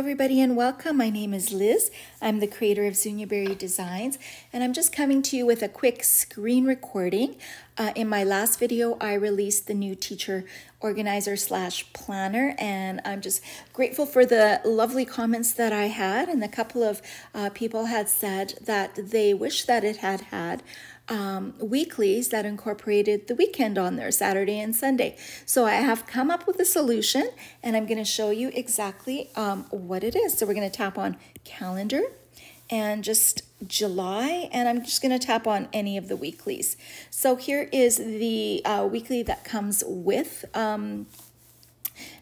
everybody, and welcome. My name is Liz. I'm the creator of Zuniaberry Designs, and I'm just coming to you with a quick screen recording. Uh, in my last video, I released the new teacher organizer slash planner, and I'm just grateful for the lovely comments that I had. And a couple of uh, people had said that they wish that it had had um, weeklies that incorporated the weekend on there, Saturday and Sunday. So I have come up with a solution and I'm going to show you exactly um, what it is. So we're going to tap on calendar and just July, and I'm just going to tap on any of the weeklies. So here is the uh, weekly that comes with um,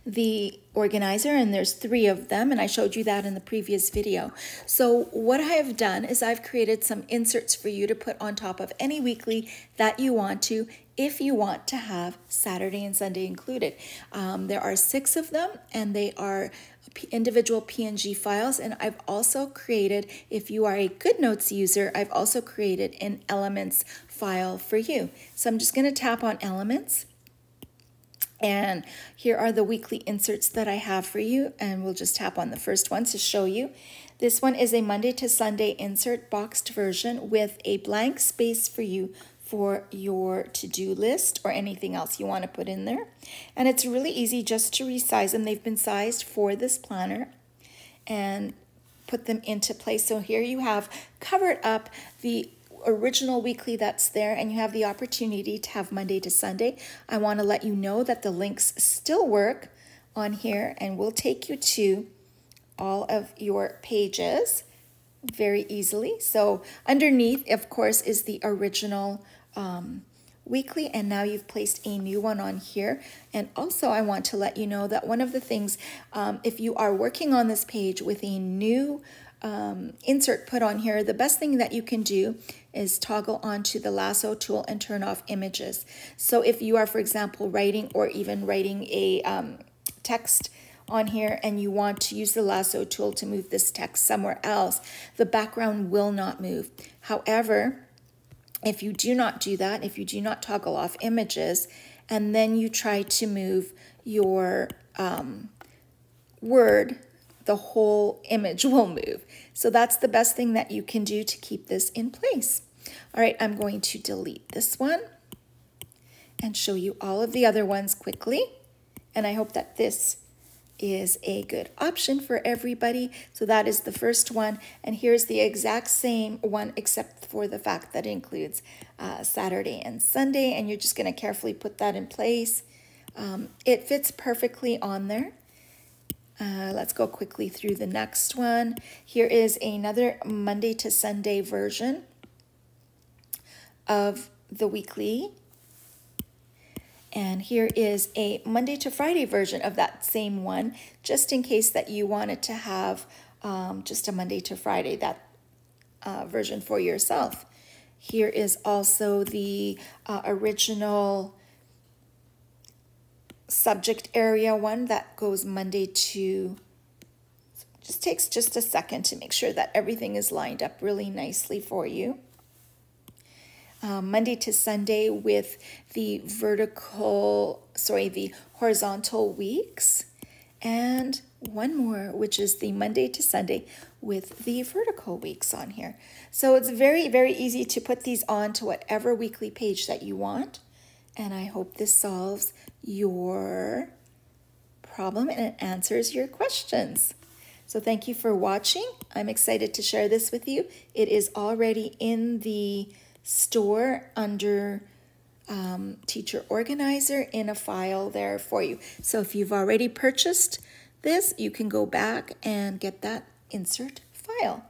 the organizer and there's three of them and I showed you that in the previous video. So what I have done is I've created some inserts for you to put on top of any weekly that you want to if you want to have Saturday and Sunday included. Um, there are six of them and they are individual PNG files and I've also created, if you are a GoodNotes user, I've also created an Elements file for you. So I'm just going to tap on Elements and here are the weekly inserts that I have for you. And we'll just tap on the first one to show you. This one is a Monday to Sunday insert boxed version with a blank space for you for your to-do list or anything else you want to put in there. And it's really easy just to resize them. They've been sized for this planner and put them into place. So here you have covered up the original weekly that's there and you have the opportunity to have Monday to Sunday, I want to let you know that the links still work on here and will take you to all of your pages very easily. So underneath, of course, is the original um, weekly and now you've placed a new one on here and also I want to let you know that one of the things um, if you are working on this page with a new um, insert put on here, the best thing that you can do is toggle onto the lasso tool and turn off images. So if you are, for example, writing or even writing a um, text on here and you want to use the lasso tool to move this text somewhere else, the background will not move. However, if you do not do that, if you do not toggle off images, and then you try to move your um, word the whole image will move. So that's the best thing that you can do to keep this in place. All right, I'm going to delete this one and show you all of the other ones quickly. And I hope that this is a good option for everybody. So that is the first one. And here's the exact same one, except for the fact that it includes uh, Saturday and Sunday. And you're just gonna carefully put that in place. Um, it fits perfectly on there. Uh, let's go quickly through the next one. Here is another Monday to Sunday version of the weekly. And here is a Monday to Friday version of that same one, just in case that you wanted to have um, just a Monday to Friday, that uh, version for yourself. Here is also the uh, original subject area one that goes Monday to, just takes just a second to make sure that everything is lined up really nicely for you. Um, Monday to Sunday with the vertical, sorry, the horizontal weeks. And one more, which is the Monday to Sunday with the vertical weeks on here. So it's very, very easy to put these on to whatever weekly page that you want. And I hope this solves your problem and it answers your questions. So thank you for watching. I'm excited to share this with you. It is already in the store under um, Teacher Organizer in a file there for you. So if you've already purchased this, you can go back and get that insert file.